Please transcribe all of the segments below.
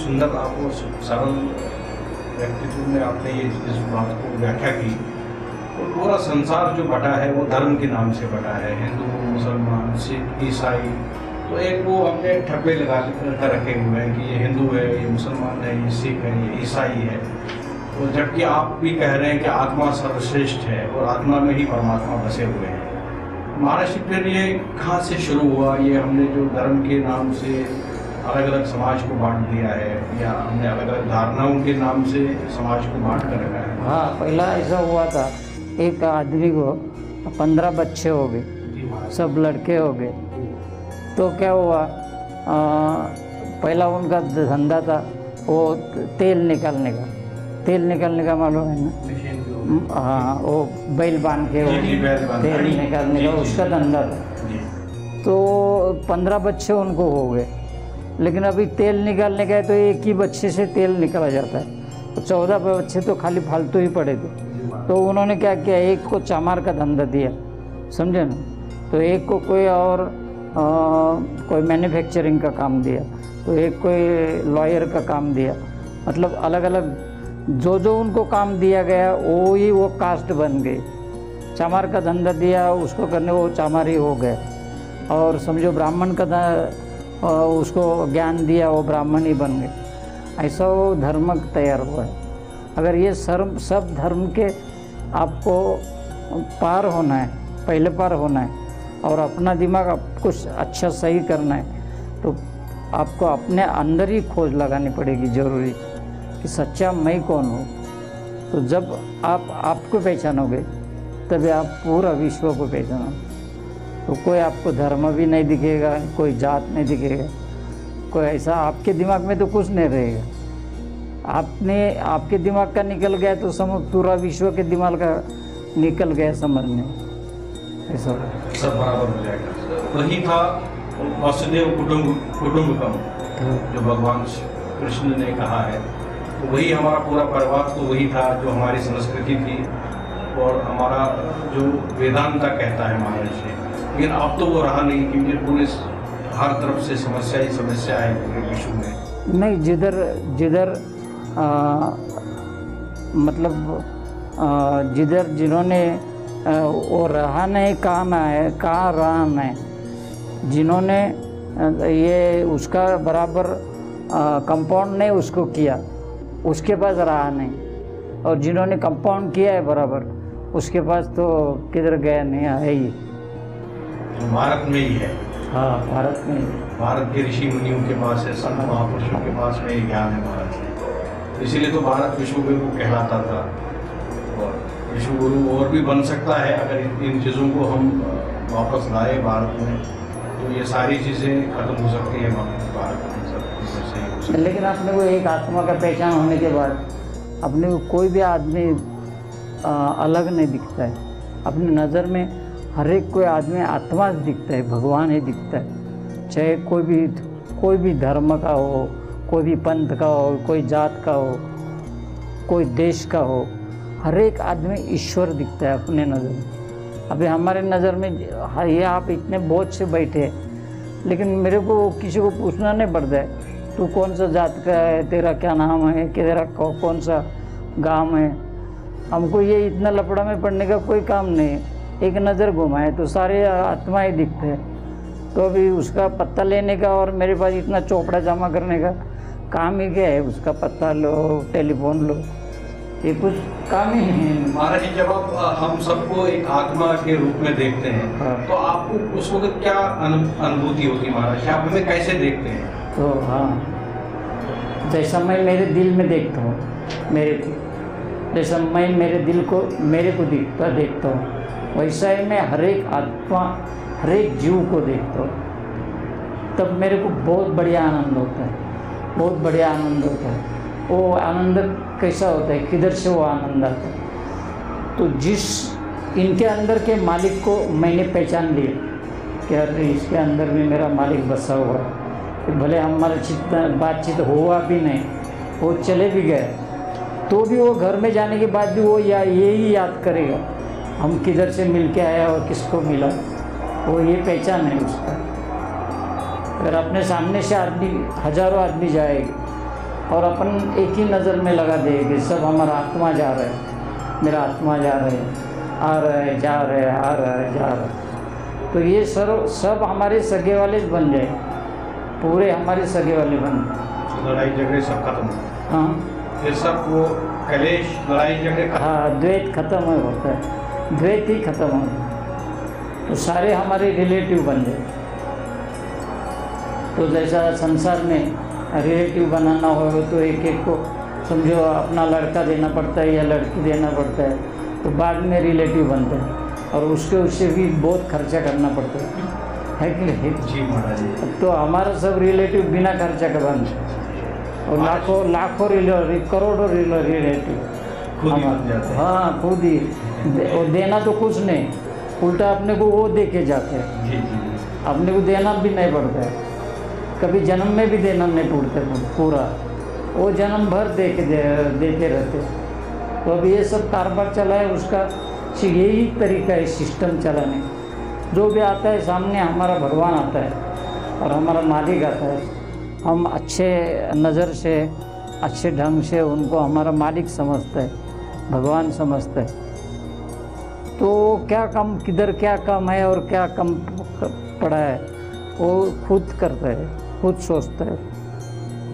सुंदर आप और सरल व्यक्तित्व में आपने ये इस बात को व्याख्या की। तो पूरा संसार जो बटा है, वो धर्म के नाम से बटा है। हिंदू, मुसलमान, सिख, ईसाई तो एक वो अपने ठप्पे लगा कर रखे हुए हैं कि ये हिंदू है, ये मुसलमान है, ये सिख है, ये ईसाई है। तो जबकि आप भी कह रहे हैं कि आत्मा सर्वश्रेष्ठ है और आत्मा में ही परमात्मा बसे हुए हैं। महाराष्ट्र फिर ये कहाँ से शुरू हुआ, ये हमने जो धर्म के नाम से अलग अलग समाज को बांट दिया है या हमने अलग अलग धारणाओं के नाम से समाज को बांट कर रखा है। हाँ पहला ऐसा हुआ था एक आदमी को पंद्रह बच्चे हो गए सब लड़के हो गए। तो क्या हुआ आ, पहला उनका धंधा था वो तेल निकालने का। तेल निकालने का मालूम है ना? हाँ वो बैल बाँध के वो तेल निकालने का उसका धंधा था। तो पंद्रह बच्चे उनको हो गए। लेकिन अभी तेल निकालने का है तो एक ही बच्चे से तेल निकाला जाता है। तो चौदह बच्चे तो खाली फालतू ही पड़े थे। तो उन्होंने क्या किया? एक को चामार का धंधा दिया समझे ना? तो एक को कोई और आ, कोई मैन्युफैक्चरिंग का काम दिया तो एक कोई लॉयर का काम दिया। मतलब अलग अलग जो जो उनको काम दिया गया वो ही वो कास्ट बन गई चामार का धंधा दिया उसको करने वो चामारी हो गए। और समझो ब्राह्मण का अ, उसको ज्ञान दिया वो ब्राह्मण ही बन गए। ऐसा वो धर्म तैयार हुआ है। अगर ये सर्व सब धर्म के आपको पार होना है पहले पार होना है और अपना दिमाग आप कुछ अच्छा सही करना है तो आपको अपने अंदर ही खोज लगानी पड़ेगी ज़रूरी कि सच्चा मैं कौन हूँ। तो जब आप आपको पहचानोगे तभी आप पूरा विश्व को पहचानोगे। तो कोई आपको धर्म भी नहीं दिखेगा कोई जात नहीं दिखेगा कोई ऐसा आपके दिमाग में तो कुछ नहीं रहेगा। आपने आपके दिमाग का निकल गया तो समझ पूरा विश्व के दिमाग का निकल गया समझ में ऐसा। सब बराबर हो जाएगा। वही था वसुदेव कुटुंब कुटुंबकम जो भगवान कृष्ण ने कहा है। तो वही हमारा पूरा परिवार तो वही था जो हमारी संस्कृति थी और हमारा जो वेदांता कहता है महर्षि लेकिन अब तो वो रहा नहीं क्योंकि पूरे हर तरफ़ से समस्या ही समस्या है पूरे विश्व में। नहीं, जिधर जिधर मतलब जिधर जिन्होंने वो रहा नहीं, कहाँ ना है, कहाँ रहा नहीं जिन्होंने ये उसका बराबर कंपाउंड नहीं उसको किया, उसके पास रहा नहीं। और जिन्होंने कंपाउंड किया है बराबर, उसके पास तो किधर गया नहीं, है ही। भारत में ही है हाँ भारत में। भारत के ऋषि मुनियों के पास है संत महापुरुषों के पास में ये ज्ञान है भारत में इसीलिए तो भारत विश्व गुरु कहलाता था और विश्व गुरु और भी बन सकता है अगर इन- चीज़ों को हम वापस लाए भारत में तो ये सारी चीज़ें खत्म हो सकती है भारत में सब। लेकिन अपने को एक आत्मा का पहचान होने के बाद अपने को कोई भी आदमी अलग नहीं दिखता है अपनी नज़र में हर एक कोई आदमी आत्मा दिखता है भगवान ही दिखता है। चाहे कोई भी कोई भी धर्म का हो कोई भी पंथ का हो कोई जात का हो कोई देश का हो हर एक आदमी ईश्वर दिखता है अपने नज़र में। अभी हमारे नज़र में हाँ, ये आप इतने बोझ से बैठे हैं लेकिन मेरे को किसी को पूछना नहीं पड़ता है तू कौन सा जात का है तेरा क्या नाम है कि तेरा कौन सा गाँव है? हमको ये इतना लपड़ा में पड़ने का कोई काम नहीं है। एक नज़र घुमाए तो सारे आत्माएँ दिखते हैं। तो अभी उसका पत्ता लेने का और मेरे पास इतना चोपड़ा जमा करने का काम ही क्या है? उसका पत्ता लो टेलीफोन लो। ये कुछ काम ही नहीं है। महाराज जी जब आप हम सबको एक आत्मा के रूप में देखते हैं हाँ। तो आपको उस वक्त क्या अनुभूति होती है महाराज? आप हमें कैसे देखते हैं? तो हाँ। जैसा मैं मेरे दिल में देखता हूँ मेरे को जैसा मैं मेरे दिल को मेरे को दिखता देखता हूँ। वैसा ही मैं हर एक आत्मा, हर एक जीव को देखता हूँ। तब मेरे को बहुत बढ़िया आनंद होता है, बहुत बढ़िया आनंद होता है। वो आनंद कैसा होता है? किधर से वो आनंद आता है? तो जिस इनके अंदर के मालिक को मैंने पहचान लिया कि अरे, इसके अंदर भी मेरा मालिक बसा हुआ है। कि भले हमारा चित बातचीत हुआ भी नहीं, वो चले भी गए। तो भी वो घर में जाने के बाद भी वो या ये ही याद करेगा। हम किधर से मिल के आया और किसको मिला वो ये पहचान है उसका। अगर अपने सामने से आदमी हज़ारों आदमी जाएगी और अपन एक ही नज़र में लगा दे कि सब हमारा आत्मा जा रहा है मेरा आत्मा जा रहा है आ रहा है जा रहा है आ रहा है जा रहा है। तो ये सर सब हमारे सगे वाले बन जाए पूरे हमारे सगे वाले बन जाए। लड़ाई झगड़े सब खत्म हो ये सब वो कलेश लड़ाई झगड़े हाँ द्वैत खत्म हो होता है द्वैत ही खत्म हो तो सारे हमारे रिलेटिव बन जाए तो जैसा संसार में रिलेटिव बनाना हो तो एक एक को समझो अपना लड़का देना पड़ता है या लड़की देना पड़ता है। तो बाद में रिलेटिव बनते हैं। और उसके उससे भी बहुत खर्चा करना पड़ता है। है कि नहीं? जी महाराज। तो हमारा सब रिलेटिव बिना खर्चा के बन और लाखों लाखों रिले करोड़ों रिलेटिव ही खुद ही। और देना तो कुछ नहीं। उल्टा अपने को वो दे के जाते हैं। अपने को देना भी नहीं पड़ता है। कभी जन्म में भी देना नहीं पड़ता पूरा। वो जन्म भर दे के दे, देते रहते। तो अब ये सब कारोबार चला है उसका यही तरीका है सिस्टम चलाने। जो भी आता है सामने हमारा भगवान आता है और हमारा मालिक आता है। हम अच्छे नज़र से अच्छे ढंग से उनको हमारा मालिक समझता है भगवान समझता है। तो क्या कम, किधर क्या कम है और क्या कम पड़ा है? वो खुद करता है, खुद सोचता है।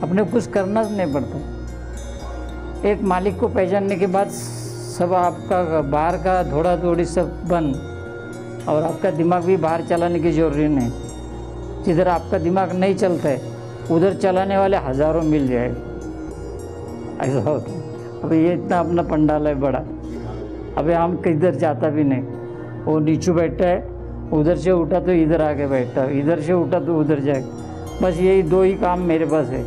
अपने कुछ करना नहीं पड़ता। एक मालिक को पहचानने के बाद सब आपका बाहर का थोड़ा थोड़ी सब बंद और आपका दिमाग भी बाहर चलाने की ज़रूरी नहीं। जिधर आपका दिमाग नहीं चलता है, उधर चलाने वाले हज़ारों मिल जाएगा। ऐसा होता है। अभी ये इतना अपना पंडाल है बड़ा। अबे हम किधर जाता भी नहीं। वो नीचू बैठा है, उधर से उठा तो इधर आके बैठा, इधर से उठा तो उधर जाए। बस यही दो ही काम मेरे पास है।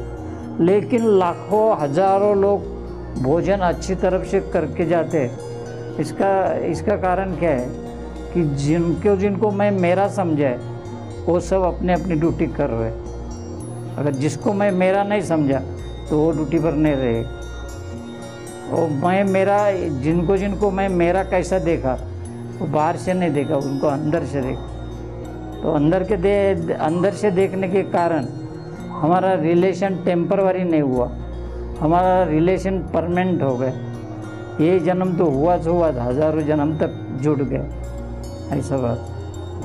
लेकिन लाखों, हज़ारों लोग भोजन अच्छी तरफ़ से करके जाते हैं। इसका इसका कारण क्या है कि जिनको जिनको मैं, मेरा समझा है वो सब अपने अपनी ड्यूटी कर रहे हैं। अगर जिसको मैं, मेरा नहीं समझा तो वो ड्यूटी पर नहीं रहेगा। और मैं मेरा, जिनको जिनको मैं मेरा कैसा देखा, वो बाहर से नहीं देखा, उनको अंदर से देखा। तो अंदर के दे, अंदर से देखने के कारण हमारा रिलेशन टेम्परवरी नहीं हुआ। हमारा रिलेशन परमानेंट हो गया। ये जन्म तो हुआ तो हुआ, हज़ारों जन्म तक जुड़ गए ऐसा बात।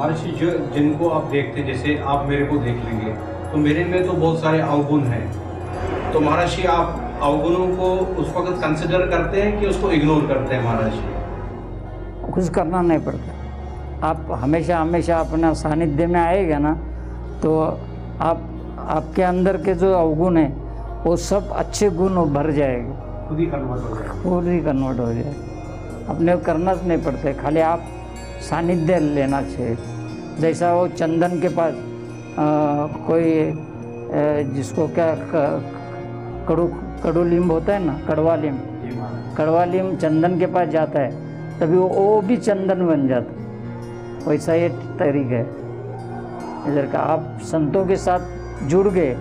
महर्षि जो जिनको आप देखते, जैसे आप मेरे को देख लेंगे तो मेरे में तो बहुत सारे अवगुण हैं। तो महर्षि आप अवगुणों को उस वक्त कंसिडर करते हैं कि उसको इग्नोर करते हैं महर्षि कुछ करना नहीं पड़ता। आप हमेशा हमेशा अपना सानिध्य में आएगा ना तो आप आपके अंदर के जो अवगुण हैं वो सब अच्छे गुण भर जाएँगे। खुद ही कन्वर्ट हो जाए खुद ही कन्वर्ट हो जाए अपने को करना नहीं पड़ता है खाली आप सानिध्य लेना चाहिए। जैसा वो चंदन के पास अ, कोई जिसको क्या कड़ू कड़ू लिम्ब होता है ना कड़वा लिम्ब कड़वा लिम्ब चंदन के पास जाता है तभी वो, वो भी चंदन बन जाता वैसा ये तरीका है। इधर का आप संतों के साथ जुड़ गए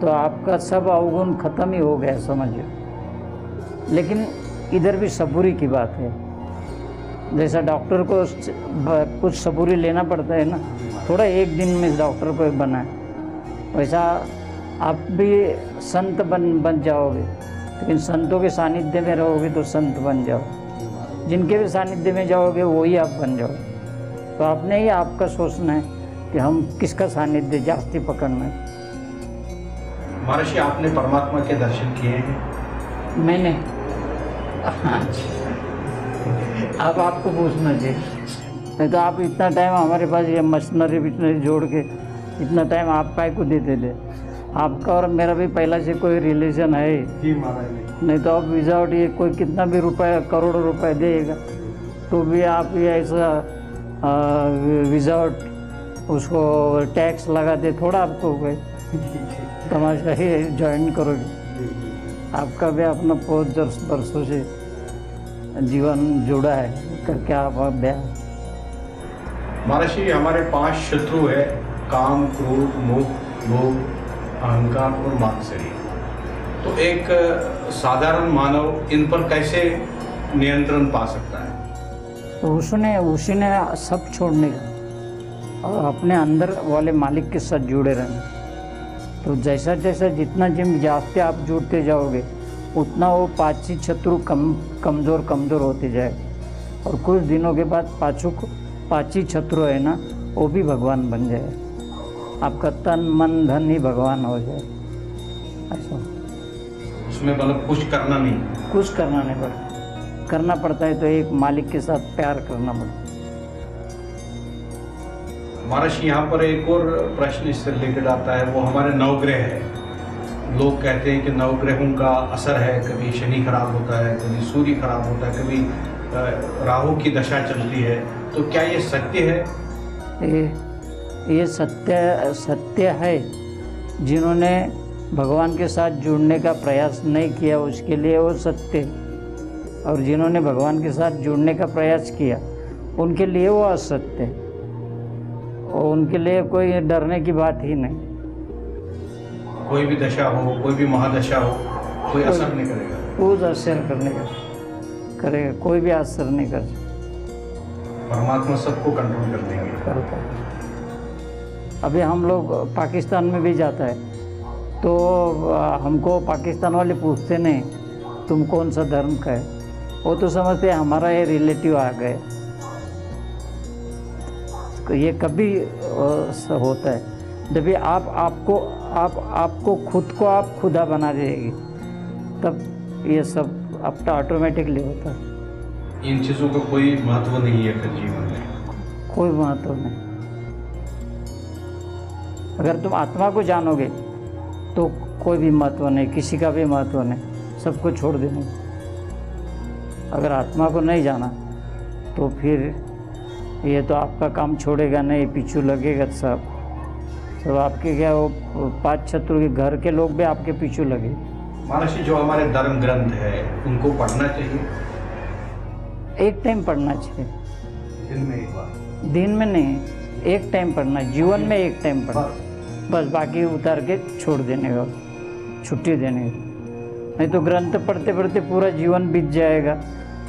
तो आपका सब अवगुण खत्म ही हो गया समझिए लेकिन इधर भी सबूरी की बात है। जैसा डॉक्टर को कुछ सबूरी लेना पड़ता है ना थोड़ा एक दिन में डॉक्टर को है वैसा आप भी संत बन बन जाओगे। लेकिन संतों के सानिध्य में रहोगे तो संत बन जाओ। जिनके भी सानिध्य में जाओगे वही आप बन जाओ। तो आपने ही आपका सोचना है कि हम किसका सानिध्य जास्ती पकड़ना है। महर्षि आपने परमात्मा के दर्शन किए हैं? मैंने। अब आपको पूछना चाहिए। नहीं तो आप इतना टाइम हमारे पास ये मशीनरी विशनरी जोड़ के इतना टाइम आप काय को देते थे। आपका और मेरा भी पहला से कोई रिलेशन है। जी महाराज नहीं तो आप विदाउट ये कोई कितना भी रुपए करोड़ों रुपए देगा तो भी आप ये ऐसा विदाउट उसको टैक्स लगाते थोड़ा आपको कोई तमाशा ही ज्वाइन करोगे आपका भी अपना बहुत दस वर्षों से जीवन जुड़ा है करके आप अभ्यास महर्षि हमारे पाँच शत्रु है काम क्रोध मोह लोभ। अहंकार और मात्सर्य तो एक साधारण मानव इन पर कैसे नियंत्रण पा सकता है? उसने, उसी ने सब छोड़ने का, और अपने अंदर वाले मालिक के साथ जुड़े रहना। तो जैसा जैसा जितना जिम जाते आप जुड़ते जाओगे, उतना वो पाची शत्रु कम, कमज़ोर कमज़ोर होते जाए और कुछ दिनों के बाद पाचू पाची शत्रु है ना, वो भी भगवान बन जाए आपका तन मन धन ही भगवान हो जाए। ऐसा। उसमें मतलब कुछ करना नहीं। कुछ करना नहीं पड़ता। करना पड़ता है तो एक मालिक के साथ प्यार करना पड़ता है। महाराज यहाँ पर एक और प्रश्न इससे रिलेटेड आता है। वो हमारे नवग्रह है। लोग कहते हैं कि नवग्रहों का असर है। कभी शनि खराब होता है कभी सूर्य खराब होता है कभी राहु की दशा चलती है। तो क्या ये सत्य है? ये ये सत्य सत्य है। जिन्होंने भगवान के साथ जुड़ने का प्रयास नहीं किया उसके लिए वो सत्य और जिन्होंने भगवान के साथ जुड़ने का प्रयास किया उनके लिए वो असत्य और उनके लिए कोई डरने की बात ही नहीं। कोई भी दशा हो कोई भी महादशा हो कोई असर नहीं करेगा। कुछ असर करने का करेगा कोई भी असर नहीं कर परमात्मा सबको कंट्रोल कर देंगे। करता है। अभी हम लोग पाकिस्तान में भी जाता है। तो हमको पाकिस्तान वाले पूछते नहीं तुम कौन सा धर्म का है? वो तो समझते हैं हमारा ये रिलेटिव आ गए। तो ये कभी होता है। जब आप आपको आप आपको खुद को आप खुदा बना देगी तब ये सब अपना ऑटोमेटिकली होता है। इन चीज़ों का कोई महत्व नहीं है जीवन में। कोई महत्व नहीं। अगर तुम आत्मा को जानोगे तो कोई भी महत्व नहीं किसी का भी महत्व नहीं सबको छोड़ देने। अगर आत्मा को नहीं जाना तो फिर ये तो आपका काम छोड़ेगा नहीं पीछू लगेगा सब। सब आपके क्या वो पाँच शत्रु के घर के लोग भी आपके पीछू लगे। महाराज जो हमारे धर्म ग्रंथ है उनको पढ़ना चाहिए? एक टाइम पढ़ना चाहिए। दिन में एक बार। दिन में नहीं एक टाइम पढ़ना जीवन में एक टाइम पढ़ना। बस बाकी उतार के छोड़ देने का, छुट्टी देने का। नहीं तो ग्रंथ पढ़ते पढ़ते पूरा जीवन बीत जाएगा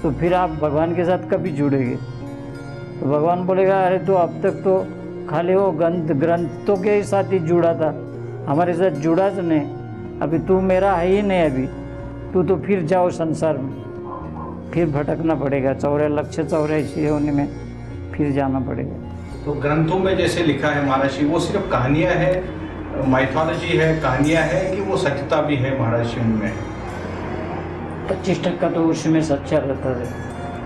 तो फिर आप भगवान के साथ कभी जुड़ेंगे? तो भगवान बोलेगा, अरे तो अब तक तो खाली वो ग्रंथ, ग्रंथों के साथ ही जुड़ा था, हमारे साथ जुड़ा तो नहीं। अभी तू मेरा है ही नहीं अभी, तू तो फिर जाओ संसार में। फिर भटकना पड़ेगा चौरा लक्ष्य चौरा चौरासी होने में, फिर जाना पड़ेगा। तो ग्रंथों में जैसे लिखा है महाराज वो सिर्फ़ कहानियाँ है माइथोलॉजी है कहानियाँ है कि वो सत्यता भी है महाराज उनमें? पच्चीस टक्का तो उसमें सच्चा रहता है।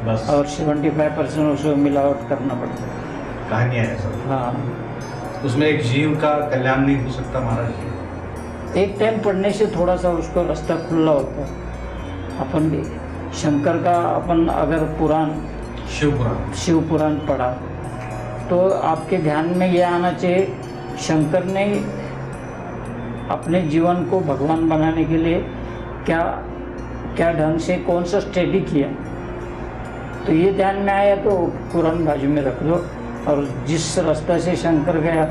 बस। और सेवेंटी फाइव परसेंट उसमें मिलावट करना पड़ता है। कहानियाँ है सब। हाँ। उसमें एक जीव का कल्याण नहीं हो सकता महाराज जी। एक टाइम पढ़ने से थोड़ा सा उसको रास्ता खुला होता है। अपन भी शंकर का अपन अगर पुराण शिव पुराण। शिव पुराण पढ़ा। तो आपके ध्यान में यह आना चाहिए शंकर ने अपने जीवन को भगवान बनाने के लिए क्या क्या ढंग से कौन सा स्टडी किया? तो ये ध्यान में आया तो पुराण बाजू में रख दो और जिस रास्ता से शंकर गया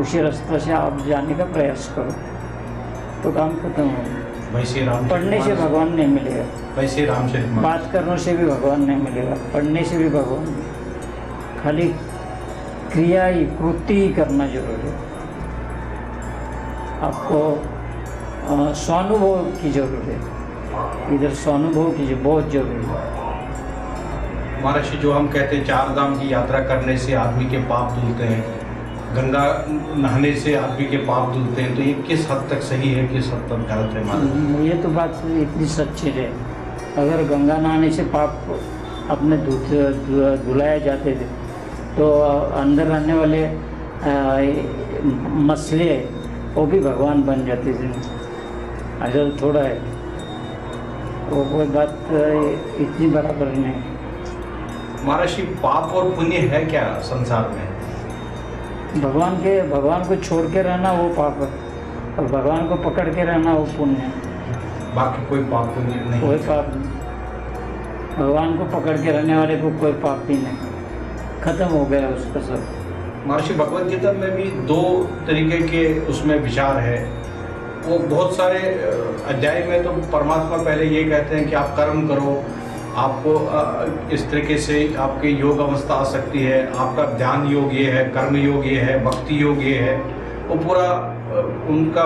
उसी रास्ता से आप जाने का प्रयास करो। तो काम खत्म हो वैसे राम पढ़ने से भगवान नहीं मिलेगा। वैसे रामचरित मानस। बात करने से भी भगवान नहीं मिलेगा पढ़ने से भी भगवान खाली क्रिया ही कृति करना ज़रूरी है। आपको स्वानुभव की ज़रूरत है। इधर स्वानुभव की बहुत ज़रूरी है। महाराज जो हम कहते हैं चार धाम की यात्रा करने से आदमी के पाप धुलते हैं गंगा नहाने से आदमी के पाप धुलते हैं तो ये किस हद तक सही है किस हद तक गलत है महाराज? हम्म, ये तो बात इतनी सच्ची है। अगर गंगा नहाने से पाप अपने धुलाए जाते थे तो अंदर रहने वाले मसले वो भी भगवान बन जाते थे अगर थोड़ा है वो कोई बात इतनी बराबर नहीं। महाराज पाप और पुण्य है क्या संसार में? भगवान के भगवान को छोड़ के रहना वो पाप है और भगवान को पकड़ के रहना वो पुण्य है। बाकी कोई पाप पुण्य नहीं कोई पाप नहीं। भगवान को पकड़ के रहने वाले को कोई पाप ही नहीं। खत्म हो गया उसका सब। महर्षि भगवत गीता में भी दो तरीके के उसमें विचार है। वो बहुत सारे अध्याय में तो परमात्मा पहले ये कहते हैं कि आप कर्म करो, आपको इस तरीके से आपके योग अवस्था आ सकती है, आपका ध्यान योग ये है, कर्म योग ये है, भक्ति योग ये है, वो पूरा उनका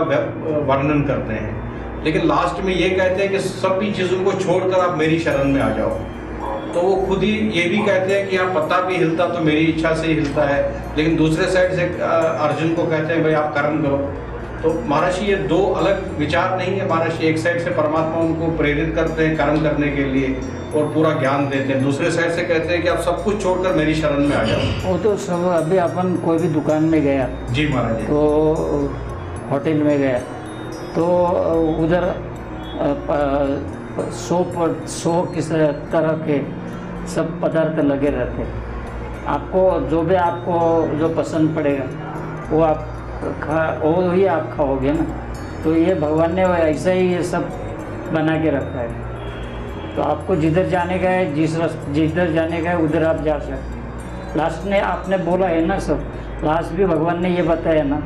वर्णन करते हैं। लेकिन लास्ट में ये कहते हैं कि सभी चीज़ों को छोड़कर आप मेरी शरण में आ जाओ। तो वो खुद ही ये भी कहते हैं कि हाँ पत्ता भी हिलता तो मेरी इच्छा से ही हिलता है। लेकिन दूसरे साइड से अर्जुन को कहते हैं भाई आप कर्म करो। तो महर्षि ये दो अलग विचार नहीं है महर्षि एक साइड से परमात्मा उनको प्रेरित करते हैं कर्म करने के लिए और पूरा ज्ञान देते हैं। दूसरे साइड से कहते हैं कि आप सब कुछ छोड़कर मेरी शरण में आ जाओ। वो तो सब अभी अपन कोई भी दुकान में गया। जी महाराज तो होटल में गया। तो उधर सौ पर सौ किस तरह के सब पदार्थ लगे रहते हैं। आपको जो भी आपको जो पसंद पड़ेगा वो आप खा वो ही आप खाओगे ना। तो ये भगवान ने ऐसा ही ये सब बना के रखा है। तो आपको जिधर जाने का है जिस रस जिधर जाने का है उधर आप जा सकते लास्ट ने आपने बोला है ना सब। लास्ट भी भगवान ने ये बताया ना।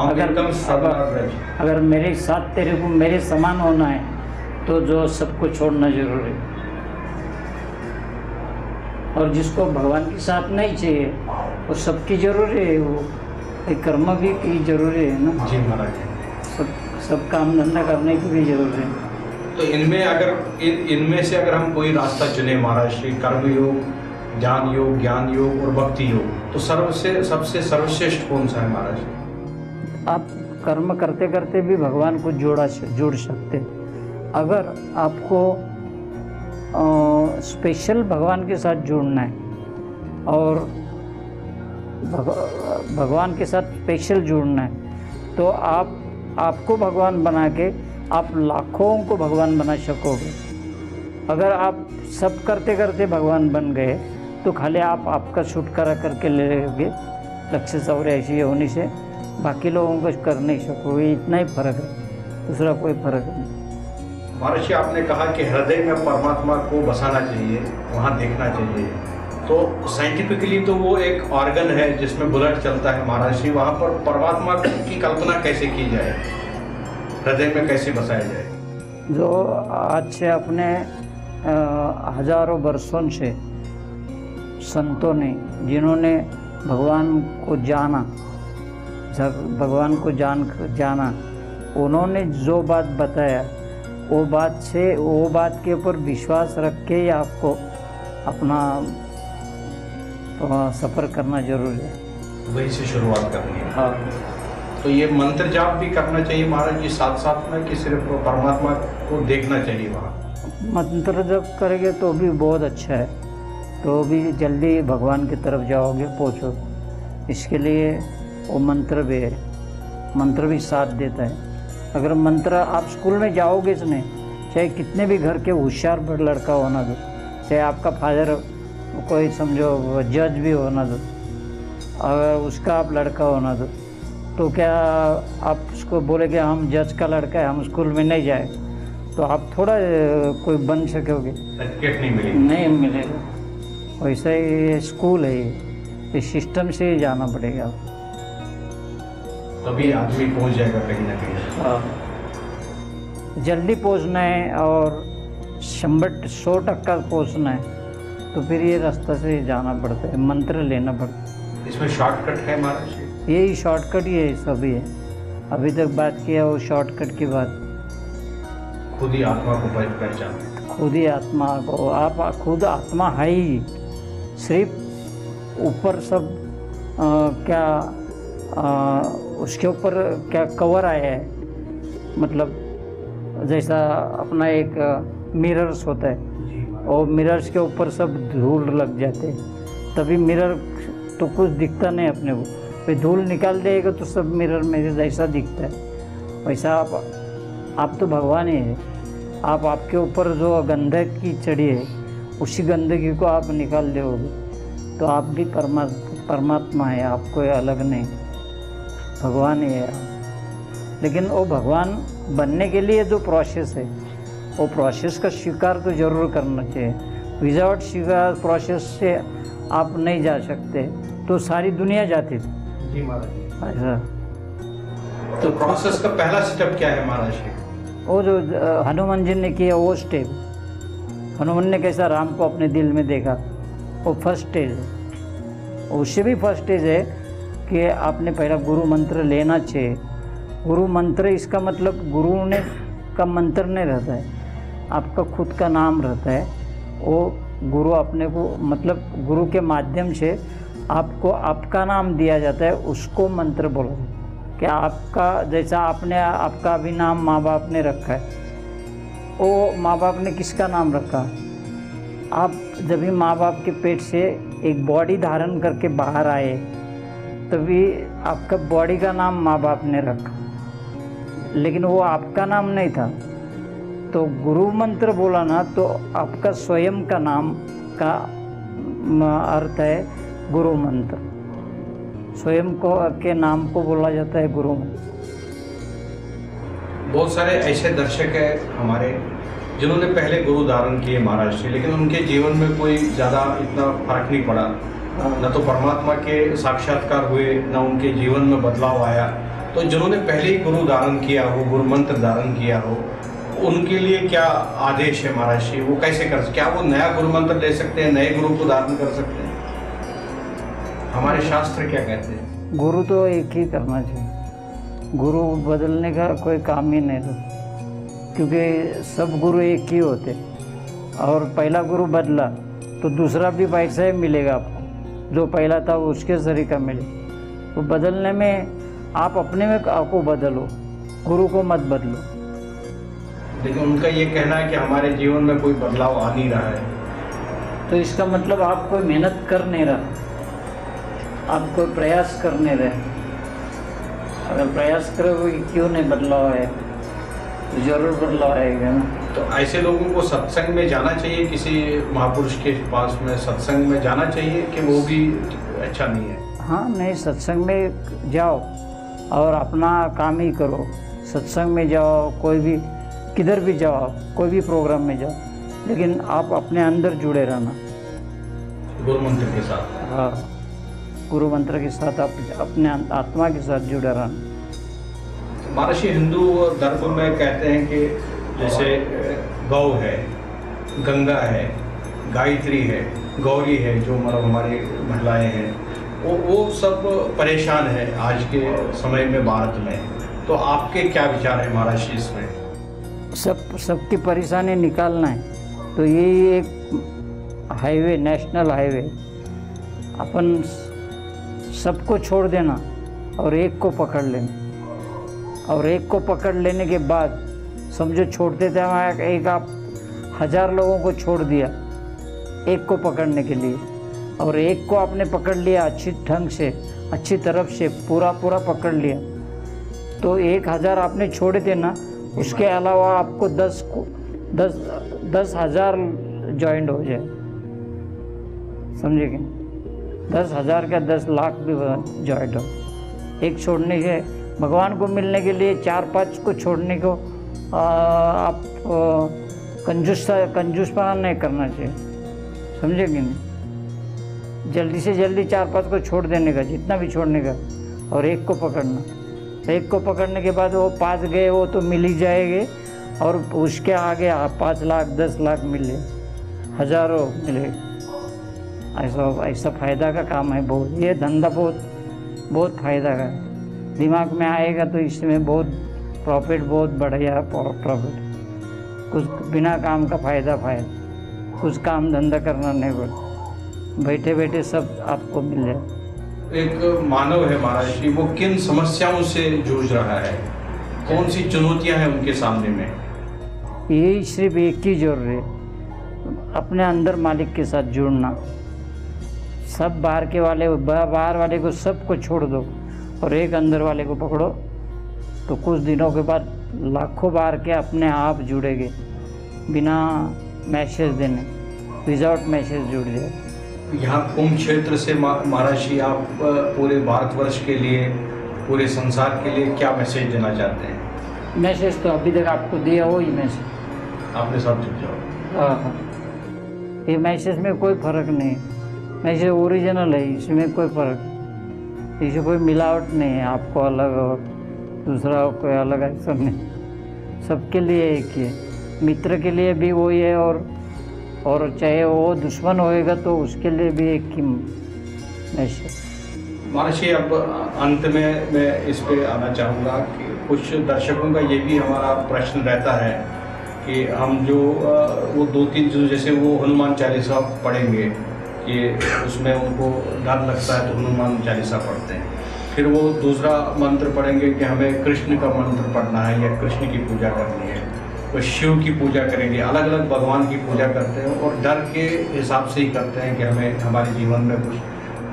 अगर अगर, अगर मेरे साथ तेरे को मेरे समान होना है तो जो सबको छोड़ना ज़रूरी है। और जिसको भगवान के साथ नहीं चाहिए वो सबकी ज़रूरी है वो। कर्म भी की ज़रूरी है ना? जी महाराज। सब सब काम धंधा करने की भी ज़रूरी है। तो इनमें अगर इन इनमें से अगर हम कोई रास्ता चुने महाराज श्री कर्म योग ज्ञान योग ज्ञान योग और भक्ति योग तो सर्वसे सबसे सर्वश्रेष्ठ कौन सा है महाराज? आप कर्म करते करते भी भगवान को जोड़ा जोड़ सकते अगर आपको स्पेशल भगवान के साथ जुड़ना है। और भग, भगवान के साथ स्पेशल जुड़ना है। तो आप आपको भगवान बना के आप लाखों को भगवान बना सकोगे। अगर आप सब करते करते भगवान बन गए तो खाली आप आपका छुटकारा करके ले लेंगे। लक्ष्य और ऐसी होने से बाकी लोगों को कर नहीं सकोगे। इतना ही फ़र्क है। दूसरा कोई फ़र्क नहीं। महर्षि, आपने कहा कि हृदय में परमात्मा को बसाना चाहिए, वहाँ देखना चाहिए। तो साइंटिफिकली तो वो एक ऑर्गन है जिसमें बुलेट चलता है महर्षि, वहाँ पर परमात्मा की कल्पना कैसे की जाए? हृदय में कैसे बसाया जाए? जो आज से अपने हज़ारों वर्षों से संतों ने, जिन्होंने भगवान को जाना, जब भगवान को जान, जाना, उन्होंने जो बात बताया वो बात से वो बात के ऊपर विश्वास रख के ही आपको अपना अ, सफ़र करना ज़रूरी है। वहीं से शुरुआत करनी है। हाँ। तो ये मंत्र जाप भी करना चाहिए महाराज जी साथ साथ में कि सिर्फ़ परमात्मा को देखना चाहिए वहाँ। मंत्र जब करेंगे तो भी बहुत अच्छा है। तो भी जल्दी भगवान की तरफ़ जाओगे पहुँचो इसके लिए वो मंत्र भी है। मंत्र भी साथ देता है। अगर मंत्र आप स्कूल में जाओगे इसमें चाहे कितने भी घर के होशियार लड़का होना दो चाहे आपका फादर कोई समझो जज भी होना दो अगर उसका आप लड़का होना दो तो क्या आप उसको बोले कि हम जज का लड़का है हम स्कूल में नहीं जाए तो आप थोड़ा कोई बन सकोगे? नहीं मिलेगी। नहीं मिलेगा। वैसा ही स्कूल है ये ये सिस्टम से ही जाना पड़ेगा। तभी आदमी पहुँच जाएगा कहीं ना कहीं। हाँ। जल्दी पहुँचना है और शंबर सौ टक्का पहुँचना है तो फिर ये रास्ता से जाना पड़ता है मंत्र लेना पड़ता है। इसमें शॉर्टकट है महाराज यही शॉर्टकट ही है सभी है। अभी तक बात किया वो शॉर्टकट की बात। खुद ही आत्मा को पहचान। खुद ही आत्मा को आप खुद आत्मा है ही। सिर्फ़ ऊपर सब अ, क्या अ, उसके ऊपर क्या कवर आया है? मतलब जैसा अपना एक मिरर्स होता है। और मिरर्स के ऊपर सब धूल लग जाते हैं। तभी मिरर तो कुछ दिखता नहीं अपने को। फिर धूल निकाल देगा तो सब मिरर में जैसा दिखता है। वैसा आप आप तो भगवान ही है। आप आपके ऊपर जो गंदगी चढ़ी है उसी गंदगी को आप निकाल दोगे। तो आप भी परमा परमात्मा है आप कोई अलग नहीं। भगवान ही है। लेकिन वो भगवान बनने के लिए जो प्रोसेस है वो प्रोसेस का स्वीकार तो ज़रूर करना चाहिए। विदाउट स्वीकार प्रोसेस से आप नहीं जा सकते तो सारी दुनिया जाती थी। जी महाराज ऐसा तो प्रोसेस का पहला स्टेप क्या है महाराज वो जो हनुमान जी ने किया वो स्टेप हनुमान ने कैसा राम को अपने दिल में देखा वो फ़र्स्ट स्टेज है। उससे भी फ़र्स्ट स्टेज है कि आपने पहला गुरु मंत्र लेना चाहिए गुरु मंत्र, इसका मतलब गुरु ने, का मंत्र नहीं रहता है। आपका खुद का नाम रहता है। वो गुरु अपने को मतलब गुरु के माध्यम से आपको आपका नाम दिया जाता है, उसको मंत्र बोला कि आपका, जैसा आपने, आपका अभी नाम माँ बाप ने रखा है, वो माँ बाप ने किसका नाम रखा? आप जब भी माँ बाप के पेट से एक बॉडी धारण करके बाहर आए तभी आपका बॉडी का नाम माँ बाप ने रखा। लेकिन वो आपका नाम नहीं था। तो गुरु मंत्र बोला ना तो आपका स्वयं का नाम का अर्थ है गुरु मंत्र। स्वयं को के नाम को बोला जाता है गुरु। मंत्र बहुत सारे ऐसे दर्शक हैं हमारे, जिन्होंने पहले गुरु धारण किए महाराज से लेकिन उनके जीवन में कोई ज़्यादा इतना फ़र्क नहीं पड़ा। न तो परमात्मा के साक्षात्कार हुए, न उनके जीवन में बदलाव आया। तो जिन्होंने पहले ही गुरु धारण किया हो, गुरु मंत्र धारण किया हो, उनके लिए क्या आदेश है महाराज जी? वो कैसे कर सकते क्या वो नया गुरु मंत्र ले सकते हैं, नए गुरु को धारण कर सकते हैं? हमारे शास्त्र क्या कहते हैं? गुरु तो एक ही करना चाहिए गुरु बदलने का कोई काम ही नहीं था। क्योंकि सब गुरु एक ही होते। और पहला गुरु बदला तो दूसरा भी वैसा ही मिलेगा आपको। जो पहला था वो उसके ज़रिए का मिले। तो बदलने में आप अपने में आपको बदलो गुरु को मत बदलो। लेकिन उनका ये कहना है कि हमारे जीवन में कोई बदलाव आ नहीं रहा है। तो इसका मतलब आप कोई मेहनत कर नहीं रहा आप कोई प्रयास कर नहीं रहे। अगर प्रयास करोगे क्यों नहीं बदलाव है तो ज़रूर बदलाव आएगा ना। तो ऐसे लोगों को सत्संग में जाना चाहिए किसी महापुरुष के पास में सत्संग में जाना चाहिए कि वो भी अच्छा नहीं है? हाँ नहीं सत्संग में जाओ और अपना काम ही करो। सत्संग में जाओ कोई भी किधर भी जाओ कोई भी प्रोग्राम में जाओ लेकिन आप अपने अंदर जुड़े रहना। गुरु मंत्र के साथ। हाँ गुरु मंत्र के साथ आप अपने आत्मा के साथ जुड़े रहना। महर्षि हिंदू धर्म में कहते हैं कि जैसे, गौ है, गंगा है, गायत्री है, गौरी है, जो मतलब हमारी महिलाएँ हैं, वो वो सब परेशान है आज के समय में भारत में। तो आपके क्या विचार है महाराज जी इसमें? सब सबकी परेशानी निकालना है। तो ये एक हाईवे, नेशनल हाईवे। अपन सबको छोड़ देना और एक को पकड़ लेना। और एक को पकड़ लेने के बाद समझो छोड़ते थे हम एक आप हज़ार लोगों को छोड़ दिया, एक को पकड़ने के लिए। और एक को आपने पकड़ लिया अच्छी ढंग से, अच्छी तरफ़ से, पूरा पूरा पकड़ लिया। तो एक हज़ार आपने छोड़े थे ना, उसके अलावा आपको दस को, दस दस हज़ार जॉइंट हो जाए। समझे कि दस हज़ार का दस लाख भी जॉइंट हो। एक छोड़ने से भगवान को मिलने के लिए चार पाँच को छोड़ने को आप कंजूस कंजूसपना नहीं करना चाहिए। समझे कि नहीं? जल्दी से जल्दी चार पाँच को छोड़ देने का, जितना भी छोड़ने का, और एक को पकड़ना। एक को पकड़ने के बाद वो पाँच गए, वो तो मिल ही जाएँगे, और उसके आगे पाँच लाख, दस लाख मिले, हज़ारों मिले। ऐसा ऐसा फ़ायदा का काम है बहुत। ये धंधा बहुत बहुत फ़ायदा का दिमाग में आएगा तो इसमें बहुत प्रॉफिट बहुत बढ़िया प्रॉफिट कुछ बिना काम का फ़ायदा फ़ायदा. कुछ काम धंधा करना नहीं पड़ता बैठे बैठे सब आपको मिल जाए. एक मानव है महाराज जी वो किन समस्याओं से जूझ रहा है? कौन सी चुनौतियाँ हैं उनके सामने में? यही सिर्फ़ एक ही ज़रूर है. अपने अंदर मालिक के साथ जुड़ना. सब बाहर के वाले बाहर वाले को सबको छोड़ दो और एक अंदर वाले को पकड़ो. तो कुछ दिनों के बाद लाखों बार के अपने आप जुड़ेंगे। बिना मैसेज देने विदाउट मैसेज जुड़ जाए। यहाँ कुंभ क्षेत्र से महाराज जी आप पूरे भारतवर्ष के लिए पूरे संसार के लिए क्या मैसेज देना चाहते हैं? मैसेज तो अभी तक आपको दिया हो ही मैसेज। आपने सब चुप जाओ। हाँ हाँ। ये मैसेज में कोई फ़र्क नहीं। मैसेज ओरिजिनल है इसमें कोई फ़र्क नहीं। इसे कोई मिलावट नहीं है आपको अलग और दूसरा कोई अलग ऐसा नहीं सबके लिए एक ही है। मित्र के लिए भी वही है और और चाहे वो दुश्मन होएगा तो उसके लिए भी एक ही महर्षि अब अंत में मैं इस पे आना चाहूँगा कि कुछ दर्शकों का ये भी हमारा प्रश्न रहता है कि हम जो वो दो तीन जो जैसे वो हनुमान चालीसा पढ़ेंगे कि उसमें उनको डर लगता है तो हनुमान चालीसा पढ़ते हैं। फिर वो दूसरा मंत्र पढ़ेंगे कि हमें कृष्ण का मंत्र पढ़ना है या कृष्ण की पूजा करनी है। वो शिव की पूजा करेंगे अलग अलग भगवान की पूजा करते हैं और डर के हिसाब से ही करते हैं कि हमें, हमारे जीवन में कुछ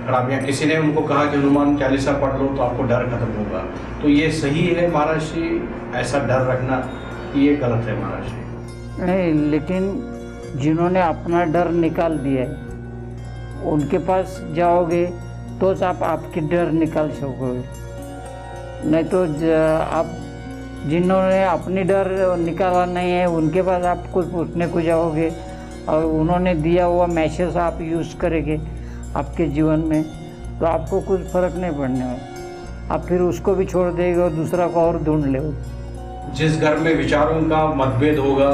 खराबियाँ किसी ने उनको कहा कि, हनुमान चालीसा पढ़ लो तो आपको डर खत्म होगा। तो ये सही है महाराज जी, ऐसा डर रखना ये गलत है महाराज जी। नहीं, लेकिन जिन्होंने अपना डर निकाल दिया उनके पास जाओगे तो आप, आपकी डर निकाल सकोगे नहीं तो आप जिन्होंने अपनी डर निकाला नहीं है, उनके पास आप कुछ पूछने को जाओगे और उन्होंने दिया हुआ मैसेज आप यूज़ करेंगे आपके जीवन में तो आपको कुछ फ़र्क नहीं पड़ने वाला। आप फिर उसको भी छोड़ देंगे और दूसरा को और ढूंढ लेगे जिस घर में विचारों का मतभेद होगा,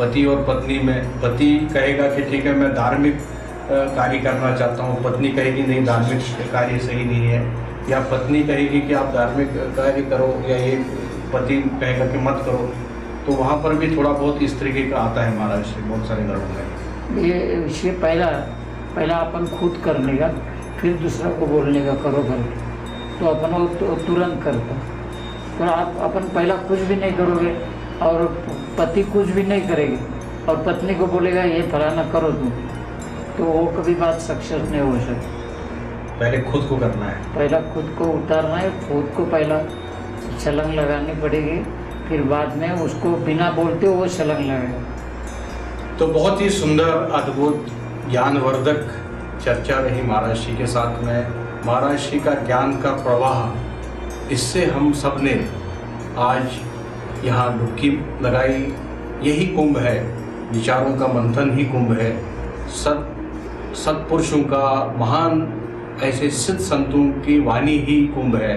पति और पत्नी में, पति कहेगा कि, ठीक है, मैं धार्मिक कार्य करना चाहता हूँ। पत्नी कहेगी, नहीं, धार्मिक कार्य सही नहीं है। या पत्नी कहेगी कि, आप धार्मिक कार्य करो या ये पति कहेगा कि मत करो। तो वहाँ पर भी थोड़ा बहुत इस तरीके का आता है हमारा विषय बहुत सारे घरों में। ये विषय पहला पहला अपन खुद करने का फिर दूसरा को बोलने का करो कर तो अपन तुरंत करता तो आप, अपन पहला कुछ भी नहीं करोगे और पति कुछ भी नहीं करेगी। और पत्नी को बोलेगा, ये फलाना करो तुम। तो वो कभी बात सक्सेस नहीं हो सकती। पहले खुद को करना है। पहला खुद को उतारना है खुद को पहला छलंग लगानी पड़ेगी फिर बाद में उसको बिना बोलते वो छलंग लगाएगा तो बहुत ही सुंदर अद्भुत ज्ञानवर्धक चर्चा रही महाराज जी के साथ में। महाराज जी का ज्ञान का प्रवाह इससे हम सबने आज यहाँ डुबकी लगाई। यही कुंभ है विचारों का मंथन ही कुंभ है। सत सत्पुरुषों का महान ऐसे सिद्ध संतों की वाणी ही कुंभ है।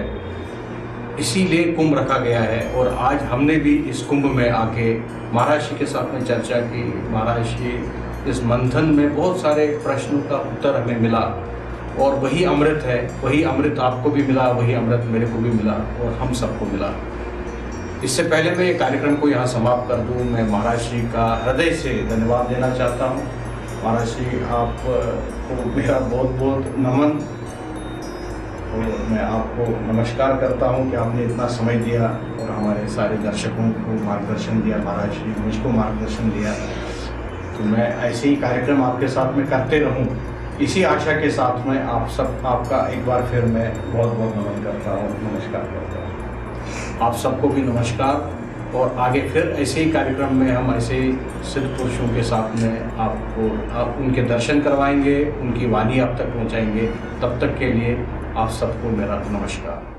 इसीलिए कुंभ रखा गया है और आज हमने भी इस कुंभ में आके महाराज जी के साथ में चर्चा की। महाराज जी इस मंथन में बहुत सारे प्रश्नों का उत्तर हमें मिला और वही अमृत है, वही अमृत आपको भी मिला, वही अमृत मेरे को भी मिला और हम सबको मिला। इससे पहले मैं ये कार्यक्रम को यहाँ समाप्त कर दूँ। मैं महाराज जी का हृदय से धन्यवाद देना चाहता हूँ। जी आपको मेरा बहुत बहुत नमन। और मैं आपको नमस्कार करता हूँ कि आपने इतना समय दिया और हमारे सारे दर्शकों को मार्गदर्शन दिया महाराज जी मुझको मार्गदर्शन दिया। तो मैं ऐसे ही कार्यक्रम आपके साथ में करते रहूँ। इसी आशा के साथ में आप सब, आपका एक बार फिर मैं बहुत बहुत नमन करता हूँ, नमस्कार करता हूँ। आप सबको भी नमस्कार। और आगे फिर ऐसे ही कार्यक्रम में हम ऐसे सिद्ध पुरुषों के साथ में आपको, आप उनके दर्शन करवाएँगे, उनकी वाणी आप तक पहुंचाएँगे। तब तक के लिए आप सबको मेरा नमस्कार।